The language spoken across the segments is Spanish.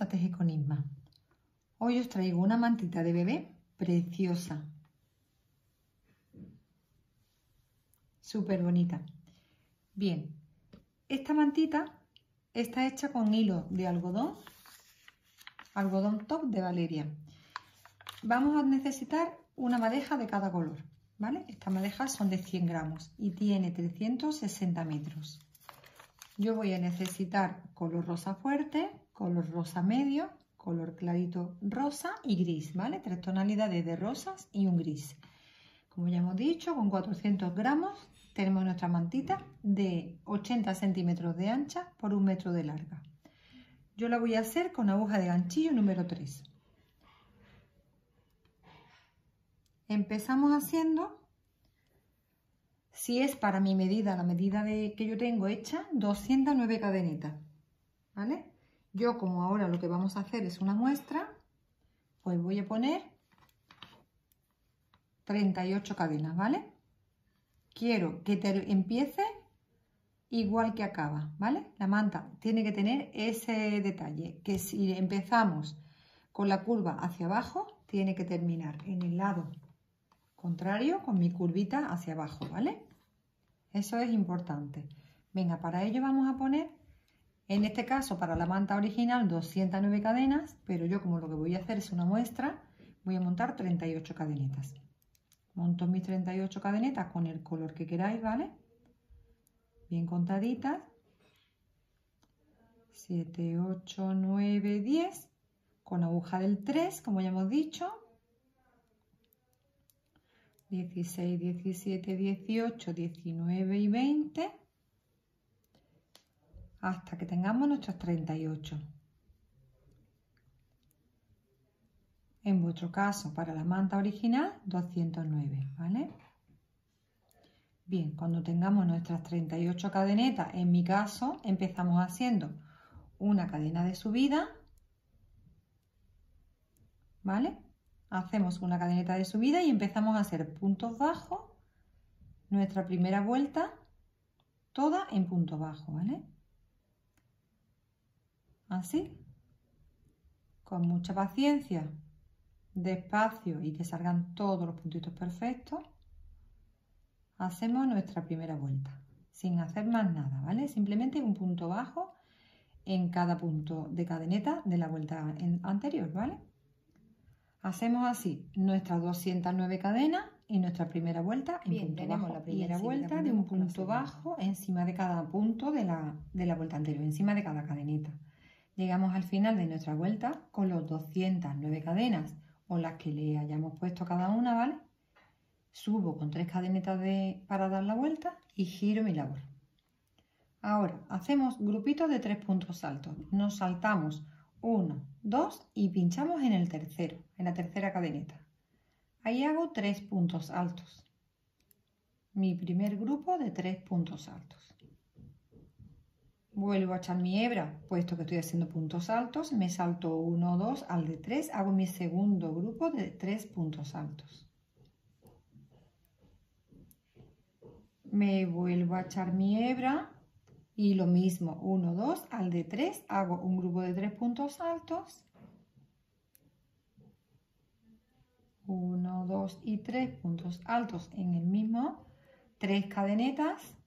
Hola a todos, bienvenidos a Teje con Isma. Hoy os traigo una mantita de bebé preciosa. Súper bonita. Bien, esta mantita está hecha con hilo de algodón, algodón top de Valeria. Vamos a necesitar una madeja de cada color, ¿vale? Estas madejas son de 100 gramos y tiene 360 metros. Yo voy a necesitar color rosa fuerte, color rosa medio, color clarito rosa y gris, ¿vale? Tres tonalidades de rosas y un gris. Como ya hemos dicho, con 400 gramos tenemos nuestra mantita de 80 centímetros de ancha por un metro de larga. Yo la voy a hacer con aguja de ganchillo número 3. Empezamos haciendo si es para mi medida, la medida de, que yo tengo hecha, 209 cadenitas, ¿vale? Yo como ahora lo que vamos a hacer es una muestra, pues voy a poner 38 cadenas, ¿vale? Quiero que te empiece igual que acaba, ¿vale? La manta tiene que tener ese detalle, que si empezamos con la curva hacia abajo, tiene que terminar en el lado contrario con mi curvita hacia abajo, ¿vale? Eso es importante. Venga, para ello vamos a poner, en este caso para la manta original, 209 cadenas, pero yo como lo que voy a hacer es una muestra, voy a montar 38 cadenetas. Monto mis 38 cadenetas con el color que queráis, ¿vale? Bien contaditas. 7, 8, 9, 10, con aguja del 3, como ya hemos dicho, 16, 17, 18, 19 y 20 hasta que tengamos nuestros 38. En vuestro caso, para la manta original, 209, ¿vale? Bien, cuando tengamos nuestras 38 cadenetas, en mi caso, empezamos haciendo una cadena de subida, ¿vale? hacemos una cadeneta de subida y empezamos a hacer puntos bajos, nuestra primera vuelta, toda en punto bajo, ¿vale? Así, con mucha paciencia, despacio y que salgan todos los puntitos perfectos, hacemos nuestra primera vuelta, sin hacer más nada, ¿vale? Simplemente un punto bajo en cada punto de cadeneta de la vuelta anterior, ¿vale? Hacemos así nuestras 209 cadenas y nuestra primera vuelta en punto bajo. la primera vuelta de un punto bajo encima de cada punto de la, de la vuelta anterior, encima de cada cadeneta. Llegamos al final de nuestra vuelta con los 209 cadenas o las que le hayamos puesto cada una, ¿vale? Subo con tres cadenetas de, para dar la vuelta y giro mi labor. Ahora hacemos grupitos de tres puntos altos. Nos saltamos 1, 2 y pinchamos en el tercero, en la tercera cadeneta. Ahí hago tres puntos altos. Mi primer grupo de tres puntos altos. Vuelvo a echar mi hebra, puesto que estoy haciendo puntos altos, me salto 1, 2 al de 3, hago mi segundo grupo de tres puntos altos. Me vuelvo a echar mi hebra, y lo mismo, 1, 2, al de 3 hago un grupo de 3 puntos altos. 1, 2 y 3 puntos altos en el mismo, 3 cadenetas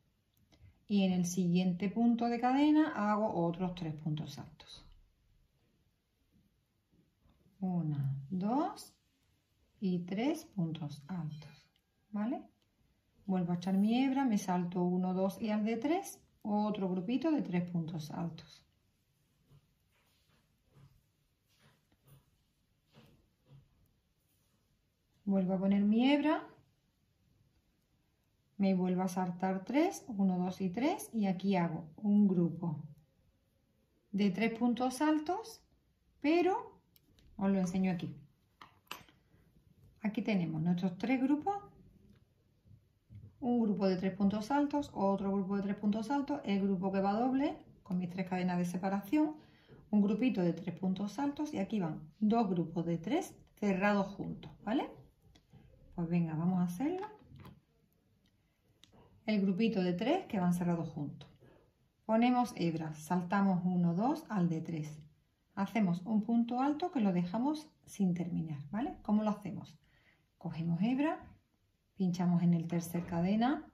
y en el siguiente punto de cadena hago otros 3 puntos altos. 1, 2 y 3 puntos altos, ¿vale? Vuelvo a echar mi hebra, me salto 1, 2 y al de 3 otro grupito de tres puntos altos. Vuelvo a poner mi hebra, me vuelvo a saltar 3, 1, 2 y 3 y aquí hago un grupo de tres puntos altos, pero os lo enseño aquí. Aquí tenemos nuestros tres grupos un grupo de tres puntos altos, otro grupo de tres puntos altos, el grupo que va doble con mis tres cadenas de separación, un grupito de tres puntos altos y aquí van dos grupos de tres cerrados juntos, ¿vale? Pues venga, vamos a hacerlo. El grupito de tres que van cerrados juntos. Ponemos hebra, saltamos 1, 2 al de 3. Hacemos un punto alto que lo dejamos sin terminar, ¿vale? ¿Cómo lo hacemos? Cogemos hebra, pinchamos en el tercer cadena,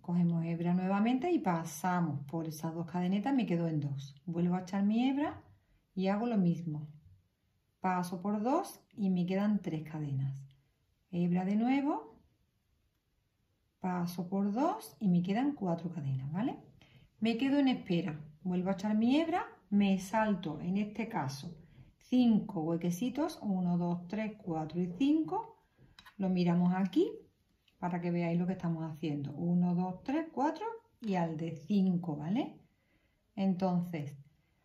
cogemos hebra nuevamente y pasamos por esas dos cadenetas, me quedo en dos. Vuelvo a echar mi hebra y hago lo mismo. Paso por dos y me quedan tres cadenas. Hebra de nuevo, paso por dos y me quedan cuatro cadenas, ¿vale? Me quedo en espera, vuelvo a echar mi hebra, me salto en este caso cinco huequecitos, 1, 2, 3, 4 y 5. Lo miramos aquí para que veáis lo que estamos haciendo. 1, 2, 3, 4 y al de 5, ¿vale? Entonces,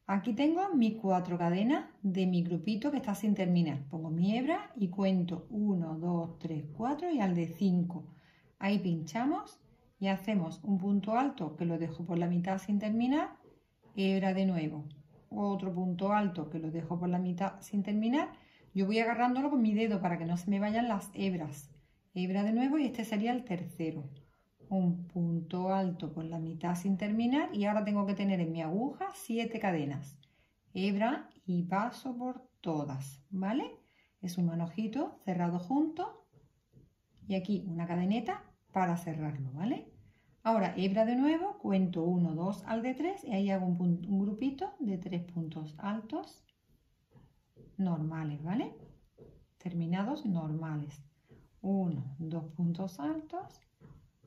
aquí tengo mis cuatro cadenas de mi grupito que está sin terminar. Pongo mi hebra y cuento 1, 2, 3, 4 y al de 5. Ahí pinchamos y hacemos un punto alto que lo dejo por la mitad sin terminar, hebra de nuevo, otro punto alto que lo dejo por la mitad sin terminar, yo voy agarrándolo con mi dedo para que no se me vayan las hebras hebra de nuevo y este sería el tercero. Un punto alto por la mitad sin terminar y ahora tengo que tener en mi aguja siete cadenas. Hebra y paso por todas, ¿vale? Es un manojito cerrado junto y aquí una cadeneta para cerrarlo, ¿vale? Ahora hebra de nuevo, cuento 1, 2 al de 3 y ahí hago un, un grupito de tres puntos altos normales, ¿vale? Terminados normales. 1, 2 puntos altos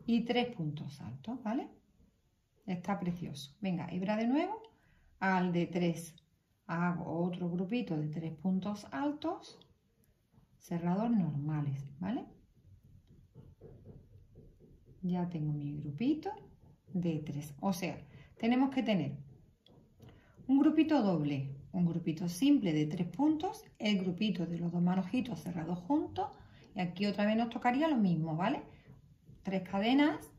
y 3 puntos altos, ¿vale? Está precioso. Venga, hebra de nuevo, al de 3 hago otro grupito de 3 puntos altos, cerrados normales, ¿vale? Ya tengo mi grupito de 3. O sea, tenemos que tener un grupito doble, un grupito simple de 3 puntos, el grupito de los dos manojitos cerrados juntos, y aquí otra vez nos tocaría lo mismo, ¿vale? Tres cadenas.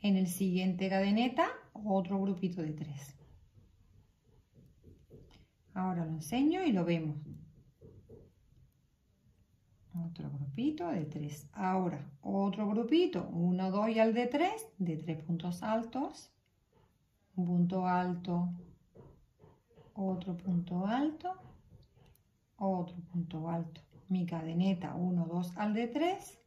En el siguiente cadeneta, otro grupito de tres. Ahora lo enseño y lo vemos. Otro grupito de tres. Ahora, otro grupito, uno, dos y al de tres, de tres puntos altos. Un punto alto, otro punto alto, otro punto alto mi cadeneta 1, 2 al de 3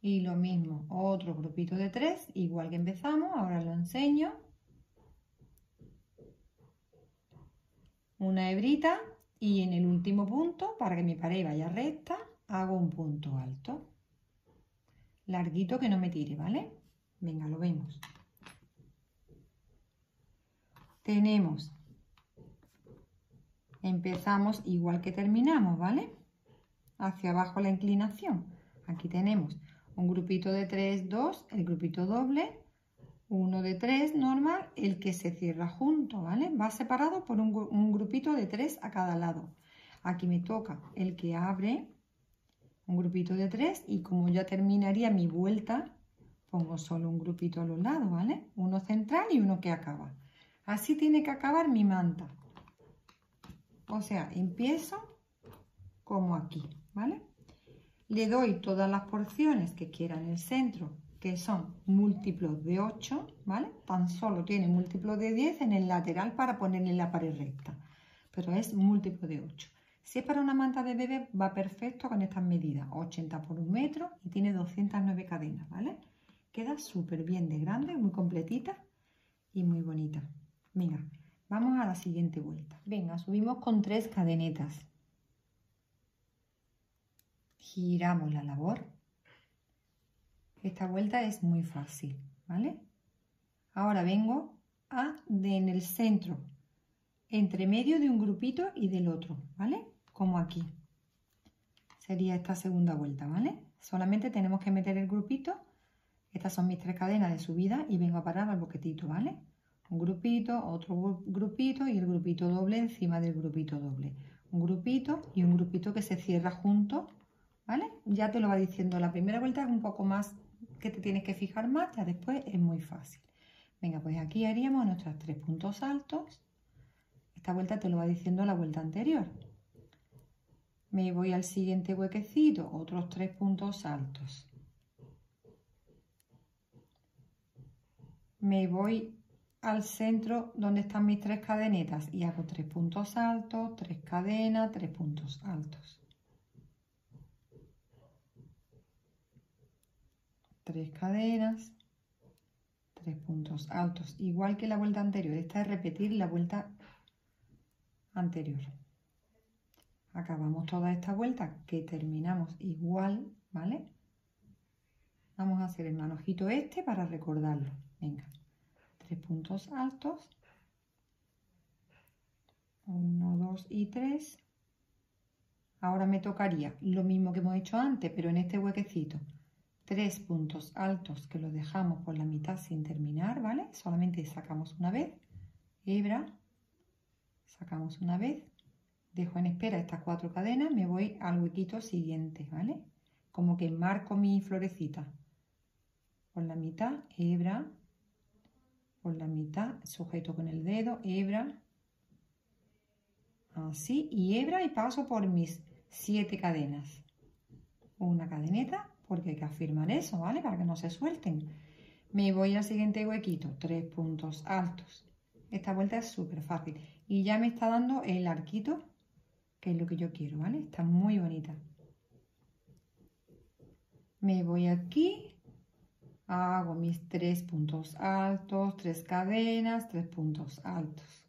y lo mismo, otro grupito de 3, igual que empezamos, ahora lo enseño. Una hebrita y en el último punto, para que mi pared vaya recta, hago un punto alto. Larguito que no me tire, ¿vale? Venga, lo vemos. Tenemos, empezamos igual que terminamos, ¿vale? hacia abajo la inclinación. Aquí tenemos un grupito de 3, 2, el grupito doble, uno de 3 normal, el que se cierra junto, ¿vale? Va separado por un, grupito de 3 a cada lado. Aquí me toca el que abre un grupito de 3 y como ya terminaría mi vuelta, pongo solo un grupito a los lados, ¿vale? Uno central y uno que acaba. Así tiene que acabar mi manta. O sea, empiezo como aquí. ¿vale? Le doy todas las porciones que quiera en el centro, que son múltiplos de 8, ¿vale? Tan solo tiene múltiplo de 10 en el lateral para ponerle la pared recta, pero es múltiplo de 8. Si es para una manta de bebé, va perfecto con estas medidas, 80 por un metro y tiene 209 cadenas, ¿vale? Queda súper bien de grande, muy completita y muy bonita. Venga, vamos a la siguiente vuelta. Venga, subimos con tres cadenetas giramos la labor. Esta vuelta es muy fácil, ¿vale? Ahora vengo a de en el centro, entre medio de un grupito y del otro, ¿vale? Como aquí. Sería esta segunda vuelta, ¿vale? Solamente tenemos que meter el grupito. Estas son mis tres cadenas de subida y vengo a parar al boquetito, ¿vale? Un grupito, otro grupito y el grupito doble encima del grupito doble. Un grupito y un grupito que se cierra junto ¿vale? Ya te lo va diciendo, la primera vuelta es un poco más que te tienes que fijar más, ya después es muy fácil. Venga, pues aquí haríamos nuestros tres puntos altos. Esta vuelta te lo va diciendo la vuelta anterior. Me voy al siguiente huequecito, otros tres puntos altos. me voy al centro donde están mis tres cadenetas y hago tres puntos altos, tres cadenas, tres puntos altos. Tres cadenas, tres puntos altos, igual que la vuelta anterior. Esta es repetir la vuelta anterior. Acabamos toda esta vuelta que terminamos igual, ¿vale? Vamos a hacer el manojito este para recordarlo. Venga tres puntos altos, 1, 2 y 3. Ahora me tocaría lo mismo que hemos hecho antes, pero en este huequecito. Tres puntos altos que los dejamos por la mitad sin terminar, ¿vale? Solamente sacamos una vez, hebra, sacamos una vez, dejo en espera estas cuatro cadenas, me voy al huequito siguiente, ¿vale? Como que marco mi florecita. Por la mitad, hebra, por la mitad, sujeto con el dedo, hebra, así, y hebra y paso por mis siete cadenas. Una cadeneta, porque hay que afirmar eso, ¿vale? Para que no se suelten. Me voy al siguiente huequito, tres puntos altos. Esta vuelta es súper fácil. Y ya me está dando el arquito, que es lo que yo quiero, ¿vale? Está muy bonita. Me voy aquí, hago mis tres puntos altos, tres cadenas, tres puntos altos.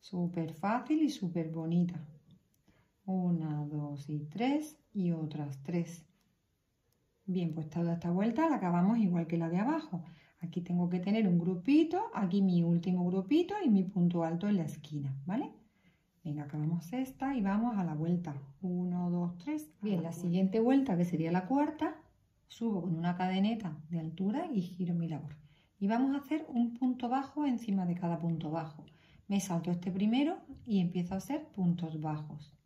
Súper fácil y súper bonita. Una, dos y tres y otras tres. Bien, pues toda esta vuelta la acabamos igual que la de abajo. Aquí tengo que tener un grupito, aquí mi último grupito y mi punto alto en la esquina, ¿vale? Venga, acabamos esta y vamos a la vuelta. Uno, dos, tres. Bien, la siguiente vuelta, que sería la cuarta, subo con una cadeneta de altura y giro mi labor. Y vamos a hacer un punto bajo encima de cada punto bajo. Me salto este primero y empiezo a hacer puntos bajos.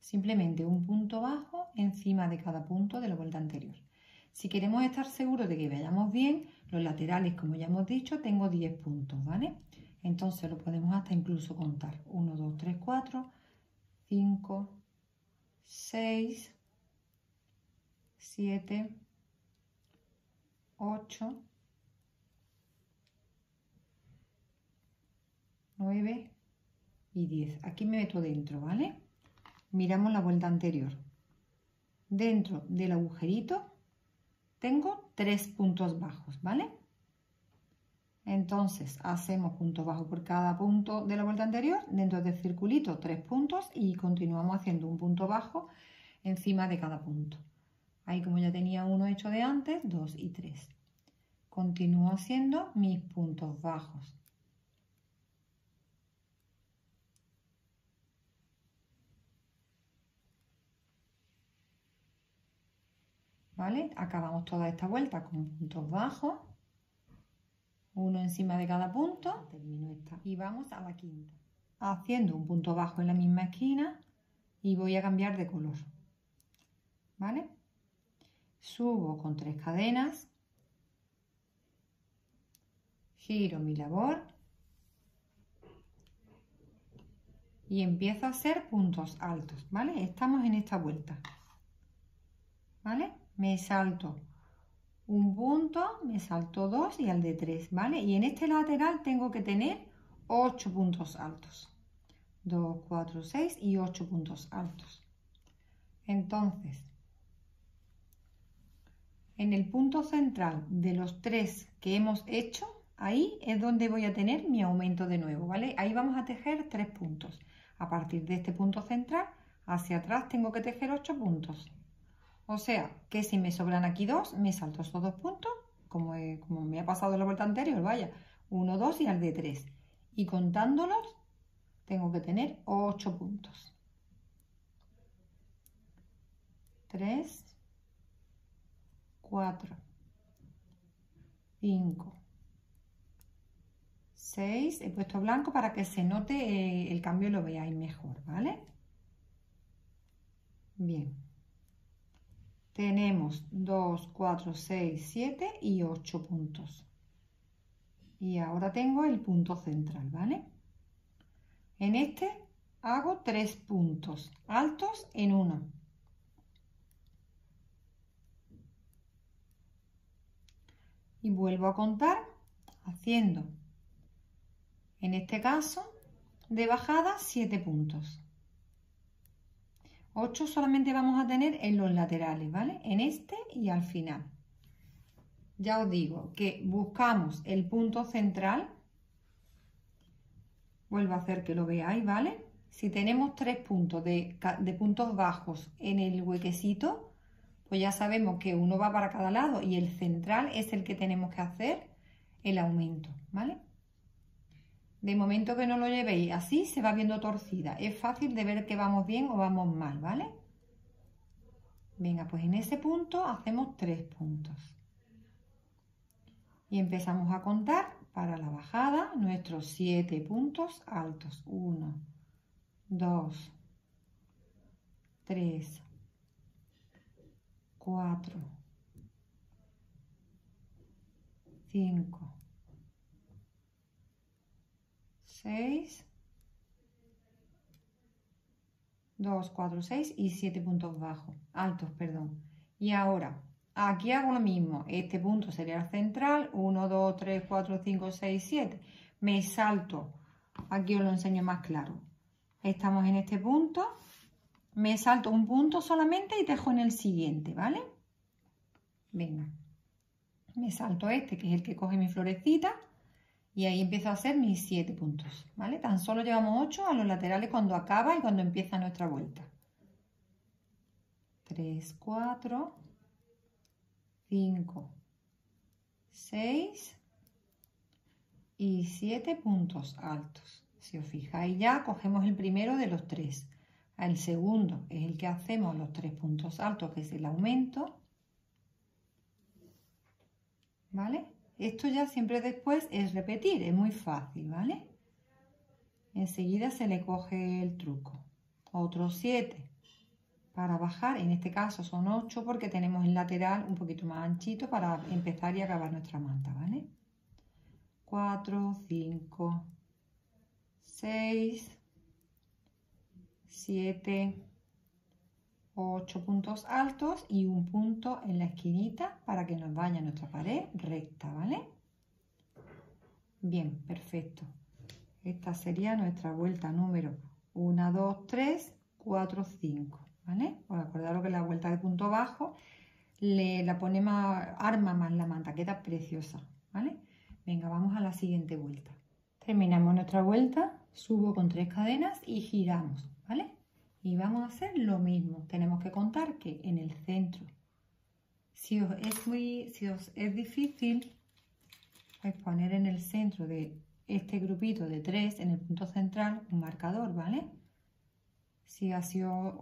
Simplemente un punto bajo encima de cada punto de la vuelta anterior. Si queremos estar seguros de que vayamos bien, los laterales, como ya hemos dicho, tengo 10 puntos, ¿vale? Entonces lo podemos hasta incluso contar. 1, 2, 3, 4, 5, 6, 7, 8, 9 y 10. Aquí me meto dentro, ¿vale? Miramos la vuelta anterior. Dentro del agujerito tengo tres puntos bajos, ¿vale? Entonces hacemos punto bajo por cada punto de la vuelta anterior, dentro del circulito tres puntos y continuamos haciendo un punto bajo encima de cada punto. Ahí como ya tenía uno hecho de antes, 2 y 3. Continúo haciendo mis puntos bajos. ¿Vale? Acabamos toda esta vuelta con puntos bajos. Uno encima de cada punto. Termino esta. Y vamos a la quinta. Haciendo un punto bajo en la misma esquina y voy a cambiar de color. ¿Vale? subo con tres cadenas, giro mi labor y empiezo a hacer puntos altos, ¿vale? Estamos en esta vuelta, ¿vale? Me salto un punto, me salto dos y al de tres, ¿vale? Y en este lateral tengo que tener ocho puntos altos. 2, 4, 6 y 8 puntos altos. Entonces, en el punto central de los tres que hemos hecho, ahí es donde voy a tener mi aumento de nuevo, ¿vale? Ahí vamos a tejer tres puntos. A partir de este punto central, hacia atrás tengo que tejer ocho puntos. O sea, que si me sobran aquí dos, me salto estos dos puntos, como, me ha pasado en la vuelta anterior, vaya, uno, dos y al de tres. Y contándolos, tengo que tener ocho puntos. Tres, 4, 5, 6. He puesto blanco para que se note eh, el cambio y lo veáis mejor, ¿vale? Bien. Tenemos 2, 4, 6, 7 y 8 puntos. Y ahora tengo el punto central, ¿vale? En este hago 3 puntos altos en uno. y vuelvo a contar haciendo, en este caso, de bajada 7 puntos. 8 solamente vamos a tener en los laterales, ¿vale? En este y al final. Ya os digo que buscamos el punto central. Vuelvo a hacer que lo veáis, ¿vale? Si tenemos tres puntos de, de puntos bajos en el huequecito, pues ya sabemos que uno va para cada lado y el central es el que tenemos que hacer el aumento, ¿vale? De momento que no lo llevéis así, se va viendo torcida. Es fácil de ver que vamos bien o vamos mal, ¿vale? Venga, pues en ese punto hacemos tres puntos. Y empezamos a contar para la bajada nuestros siete puntos altos. Uno, dos, tres, cuatro, cinco, 6, 2, 4, 6 y 7 puntos bajos, altos, perdón. Y ahora, aquí hago lo mismo. Este punto sería el central, 1, 2, 3, 4, 5, 6, 7. Me salto, aquí os lo enseño más claro. Estamos en este punto, me salto un punto solamente y dejo en el siguiente, ¿vale? Venga, me salto este, que es el que coge mi florecita y ahí empiezo a hacer mis 7 puntos, ¿vale? Tan solo llevamos 8 a los laterales cuando acaba y cuando empieza nuestra vuelta. 3, 4, 5, 6 y 7 puntos altos. Si os fijáis ya, cogemos el primero de los tres. El segundo es el que hacemos los tres puntos altos, que es el aumento. ¿Vale? Esto ya siempre después es repetir, es muy fácil, ¿vale? Enseguida se le coge el truco. Otros 7 para bajar, en este caso son 8 porque tenemos el lateral un poquito más anchito para empezar y acabar nuestra manta, ¿vale? 4, 5, 6, 7, 8 puntos altos y un punto en la esquinita para que nos vaya nuestra pared recta, ¿vale? Bien, perfecto. Esta sería nuestra vuelta número 1, 2, 3, 4, 5, ¿vale? Pues acordaros que la vuelta de punto bajo le la pone más, arma más la manta, queda preciosa, ¿vale? Venga, vamos a la siguiente vuelta. Terminamos nuestra vuelta, subo con tres cadenas y giramos, ¿vale? Y vamos a hacer lo mismo. Tenemos que contar que en el centro, si os es, muy, si os es difícil, poner en el centro de este grupito de tres, en el punto central, un marcador, ¿vale? Si así os,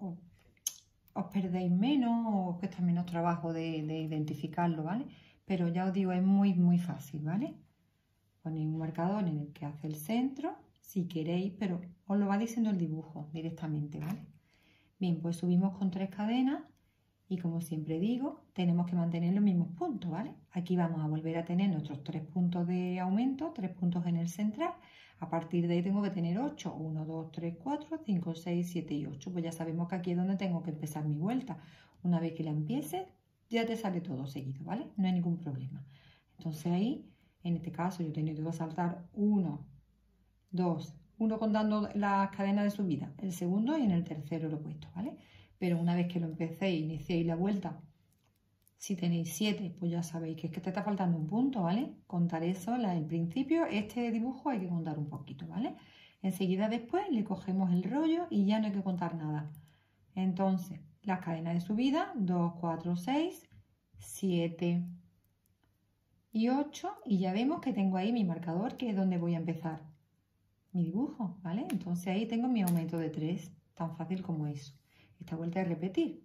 os, perdéis menos o os cuesta menos trabajo de identificarlo, ¿vale? Pero ya os digo, es muy, muy fácil, ¿vale? Ponéis un marcador en el que hace el centro si queréis, pero os lo va diciendo el dibujo directamente, ¿vale? Bien, pues subimos con tres cadenas y como siempre digo, tenemos que mantener los mismos puntos, ¿vale? Aquí vamos a volver a tener nuestros tres puntos de aumento, tres puntos en el central. A partir de ahí tengo que tener 8. 1, 2, 3, 4, 5, 6, 7 y 8. Pues ya sabemos que aquí es donde tengo que empezar mi vuelta. Una vez que la empieces, ya te sale todo seguido, ¿vale? No hay ningún problema. Entonces ahí, en este caso, yo he tenido que saltar 1, 2, uno contando las cadenas de subida, el segundo y en el tercero lo he puesto, ¿vale? Pero una vez que lo empecéis, iniciéis la vuelta, si tenéis 7, pues ya sabéis que es que te está faltando un punto, ¿vale? Contar eso el principio, este dibujo hay que contar un poquito, ¿vale? Enseguida después le cogemos el rollo y ya no hay que contar nada. Entonces, las cadenas de subida, 2, 4, 6, 7 y 8 y ya vemos que tengo ahí mi marcador que es donde voy a empezar mi dibujo, ¿vale? Entonces ahí tengo mi aumento de 3, tan fácil como eso. Esta vuelta es repetir.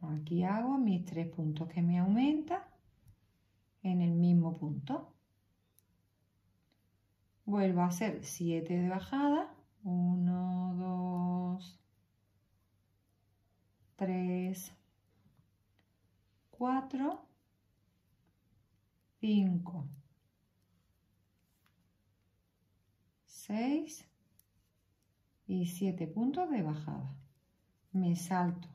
Aquí hago mis tres puntos que me aumenta en el mismo punto. Vuelvo a hacer 7 de bajada. 1, 2, 3, 4, 5, 6 y 7 puntos de bajada. Me salto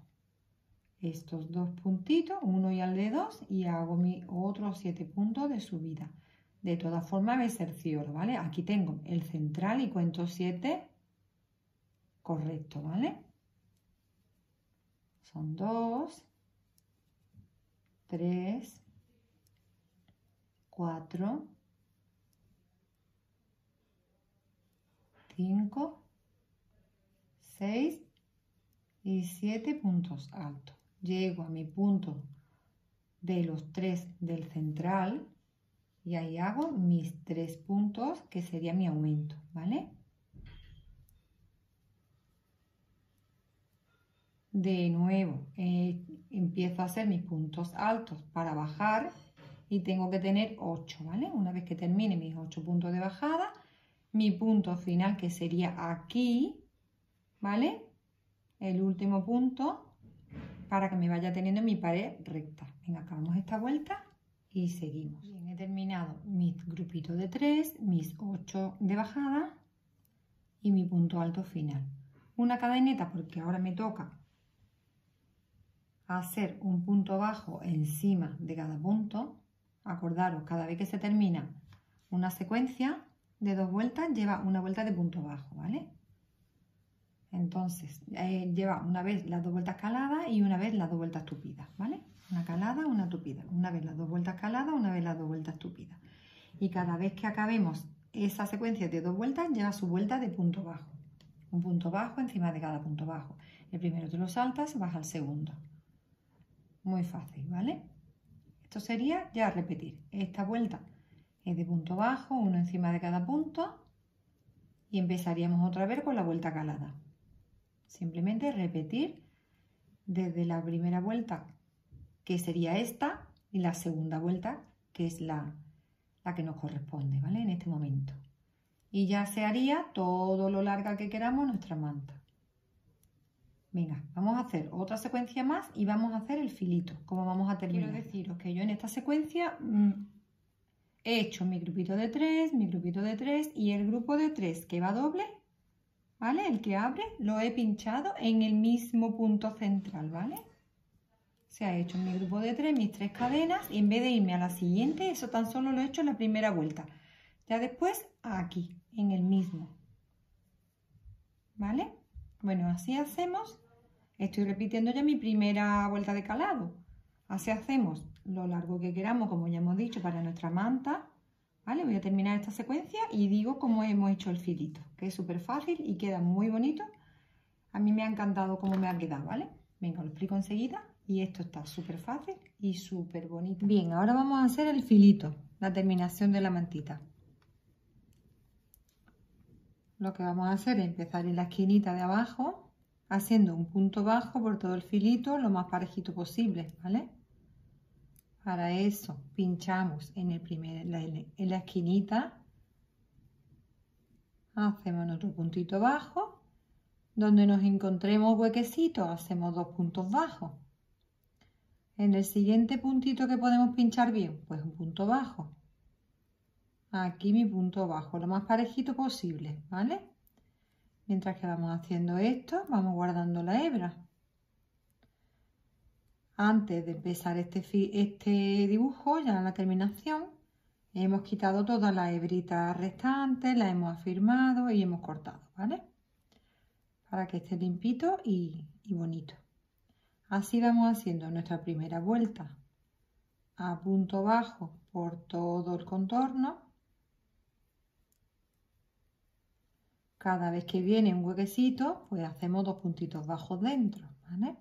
estos dos puntitos, uno y al de dos, y hago mi otros 7 puntos de subida. De todas formas me cercioro, ¿vale? Aquí tengo el central y cuento 7 correcto, ¿vale? Son 2, 3, 4, 5, 6 y 7 puntos altos. Llego a mi punto de los 3 del central y ahí hago mis 3 puntos que sería mi aumento, ¿vale? De nuevo, eh, empiezo a hacer mis puntos altos para bajar y tengo que tener 8, ¿vale? Una vez que termine mis 8 puntos de bajada, mi punto final que sería aquí, ¿vale? El último punto para que me vaya teniendo mi pared recta. Venga, acabamos esta vuelta y seguimos. Bien, he terminado mis grupitos de 3, mis 8 de bajada y mi punto alto final. Una cadeneta porque ahora me toca hacer un punto bajo encima de cada punto. Acordaros, cada vez que se termina una secuencia de dos vueltas, lleva una vuelta de punto bajo, ¿vale? Entonces, eh, lleva una vez las dos vueltas caladas y una vez las dos vueltas tupidas, ¿vale? Una calada, una tupida. Una vez las dos vueltas caladas, una vez las dos vueltas tupidas. Y cada vez que acabemos esa secuencia de dos vueltas, lleva su vuelta de punto bajo. Un punto bajo encima de cada punto bajo. El primero te lo saltas, vas al segundo. Muy fácil, ¿vale? Esto sería ya repetir. Esta vuelta es de punto bajo, uno encima de cada punto. Y empezaríamos otra vez con la vuelta calada. Simplemente repetir desde la primera vuelta, que sería esta, y la segunda vuelta, que es la, la que nos corresponde, ¿vale? En este momento. Y ya se haría todo lo larga que queramos nuestra manta. Venga, vamos a hacer otra secuencia más y vamos a hacer el filito, como vamos a terminar. Quiero deciros que yo en esta secuencia mm, he hecho mi grupito de tres, mi grupito de tres y el grupo de tres que va doble, ¿vale? El que abre lo he pinchado en el mismo punto central, ¿vale? Se ha hecho mi grupo de tres mis tres cadenas y en vez de irme a la siguiente, eso tan solo lo he hecho en la primera vuelta. Ya después aquí, en el mismo, ¿vale? Bueno, así hacemos Estoy repitiendo ya mi primera vuelta de calado. Así hacemos lo largo que queramos, como ya hemos dicho, para nuestra manta. ¿Vale? Voy a terminar esta secuencia y digo cómo hemos hecho el filito, que es súper fácil y queda muy bonito. A mí me ha encantado cómo me ha quedado, ¿vale? Venga, lo explico enseguida y esto está súper fácil y súper bonito. Bien, ahora vamos a hacer el filito, la terminación de la mantita. Lo que vamos a hacer es empezar en la esquinita de abajo haciendo un punto bajo por todo el filito lo más parejito posible, ¿vale? Para eso pinchamos en, el primer, en la esquinita, hacemos otro puntito bajo, donde nos encontremos huequecitos hacemos dos puntos bajos. En el siguiente puntito que podemos pinchar bien, pues un punto bajo. Aquí mi punto bajo, lo más parejito posible, ¿vale? Mientras que vamos haciendo esto, vamos guardando la hebra. Antes de empezar este, este dibujo, ya en la terminación, hemos quitado todas las hebritas restantes, las hemos afirmado y hemos cortado, ¿vale? Para que esté limpito y, y bonito. Así vamos haciendo nuestra primera vuelta a punto bajo por todo el contorno Cada vez que viene un huequecito, pues hacemos dos puntitos bajos dentro, ¿vale?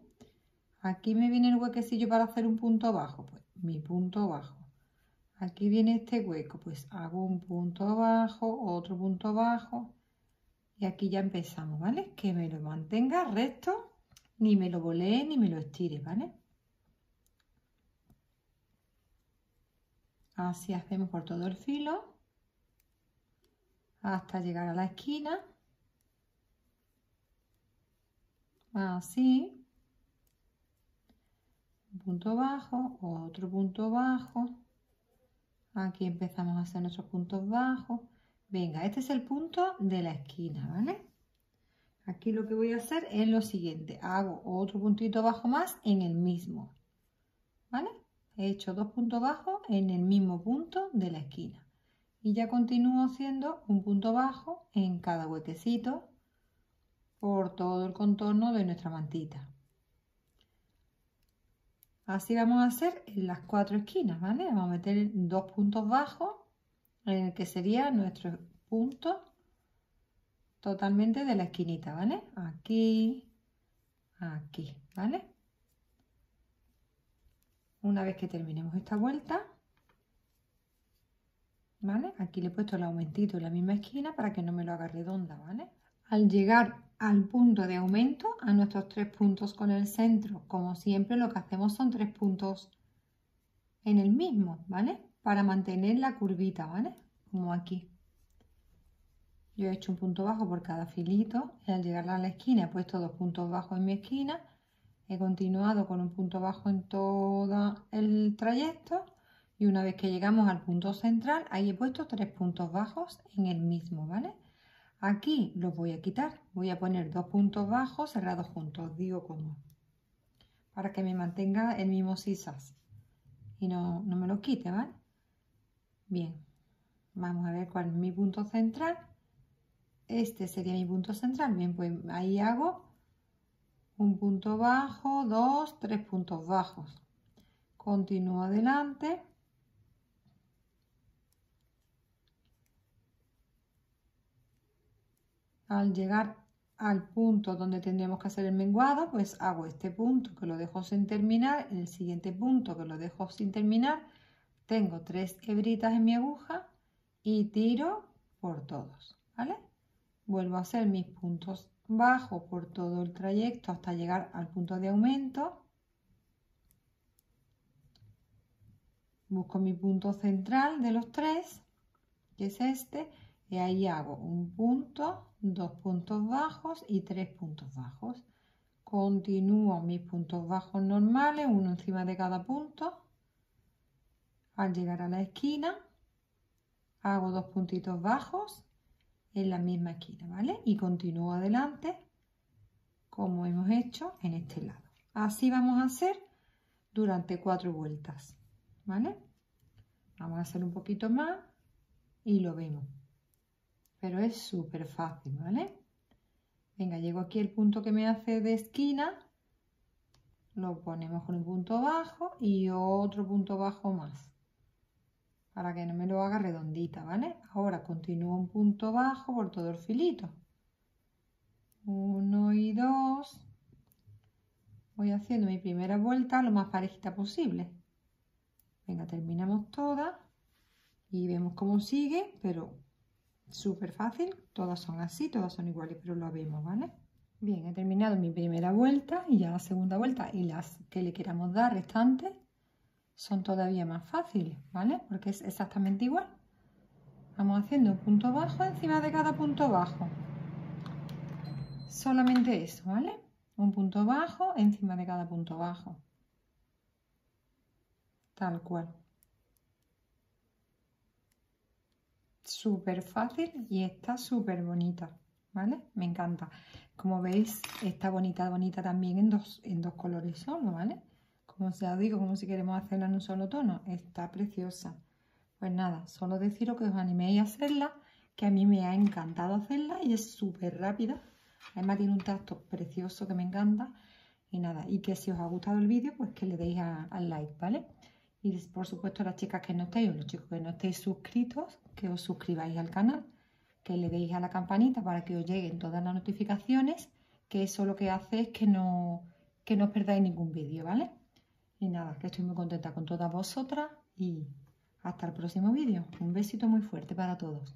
Aquí me viene el huequecillo para hacer un punto bajo, pues mi punto bajo. Aquí viene este hueco, pues hago un punto bajo, otro punto bajo y aquí ya empezamos, ¿vale? Que me lo mantenga recto, ni me lo volee ni me lo estire, ¿vale? Así hacemos por todo el filo hasta llegar a la esquina así, un punto bajo, otro punto bajo, aquí empezamos a hacer nuestros puntos bajos, venga, este es el punto de la esquina, ¿vale? Aquí lo que voy a hacer es lo siguiente, hago otro puntito bajo más en el mismo, ¿vale? He hecho dos puntos bajos en el mismo punto de la esquina. y ya continúo haciendo un punto bajo en cada huequecito por todo el contorno de nuestra mantita. Así vamos a hacer en las cuatro esquinas, ¿vale? Vamos a meter dos puntos bajos en el que sería nuestro punto totalmente de la esquinita, ¿vale? Aquí, aquí, ¿vale? Una vez que terminemos esta vuelta, ¿vale? Aquí le he puesto el aumentito en la misma esquina para que no me lo haga redonda, ¿vale? Al llegar al punto de aumento, a nuestros tres puntos con el centro, como siempre lo que hacemos son tres puntos en el mismo, ¿vale? Para mantener la curvita, ¿vale? Como aquí. Yo he hecho un punto bajo por cada filito y al llegar a la esquina he puesto dos puntos bajos en mi esquina. He continuado con un punto bajo en todo el trayecto y una vez que llegamos al punto central, ahí he puesto tres puntos bajos en el mismo, ¿vale? Aquí los voy a quitar. Voy a poner dos puntos bajos cerrados juntos, digo como, para que me mantenga el mismo sisas y no, no me lo quite, ¿vale? Bien, vamos a ver cuál es mi punto central este sería mi punto central. Bien, pues ahí hago un punto bajo, dos, tres puntos bajos. Continúo adelante. Al llegar al punto donde tendríamos que hacer el menguado, pues hago este punto que lo dejo sin terminar, en el siguiente punto que lo dejo sin terminar, tengo tres hebritas en mi aguja y tiro por todos, ¿vale? vuelvo a hacer mis puntos bajos por todo el trayecto hasta llegar al punto de aumento busco mi punto central de los tres que es este y ahí hago un punto dos puntos bajos y tres puntos bajos continúo mis puntos bajos normales uno encima de cada punto al llegar a la esquina hago dos puntitos bajos en la misma esquina, ¿vale? Y continúo adelante como hemos hecho en este lado. Así vamos a hacer durante cuatro vueltas, ¿vale? Vamos a hacer un poquito más y lo vemos. Pero es súper fácil, ¿vale? Venga, llego aquí el punto que me hace de esquina, lo ponemos con un punto bajo y otro punto bajo más para que no me lo haga redondita, ¿vale? Ahora continúo un punto bajo por todo el filito. Uno y dos. Voy haciendo mi primera vuelta lo más parejita posible. Venga, terminamos todas y vemos cómo sigue, pero súper fácil. Todas son así, todas son iguales, pero lo vemos, ¿vale? Bien, he terminado mi primera vuelta y ya la segunda vuelta y las que le queramos dar restantes son todavía más fáciles, ¿vale? Porque es exactamente igual. Vamos haciendo un punto bajo encima de cada punto bajo. Solamente eso, ¿vale? Un punto bajo encima de cada punto bajo. Tal cual. Súper fácil y está súper bonita, ¿vale? Me encanta. Como veis, está bonita, bonita también en dos, en dos colores solo, ¿vale? como os digo, como si queremos hacerla en un solo tono. Está preciosa. Pues nada, solo deciros que os animéis a hacerla, que a mí me ha encantado hacerla y es súper rápida. Además tiene un tacto precioso que me encanta. Y nada, y que si os ha gustado el vídeo, pues que le deis al like, ¿vale? Y por supuesto las chicas que no estéis o los chicos que no estéis suscritos, que os suscribáis al canal, que le deis a la campanita para que os lleguen todas las notificaciones, que eso lo que hace es que no, que no os perdáis ningún vídeo, ¿vale? Y nada, que estoy muy contenta con todas vosotras y hasta el próximo vídeo. Un besito muy fuerte para todos.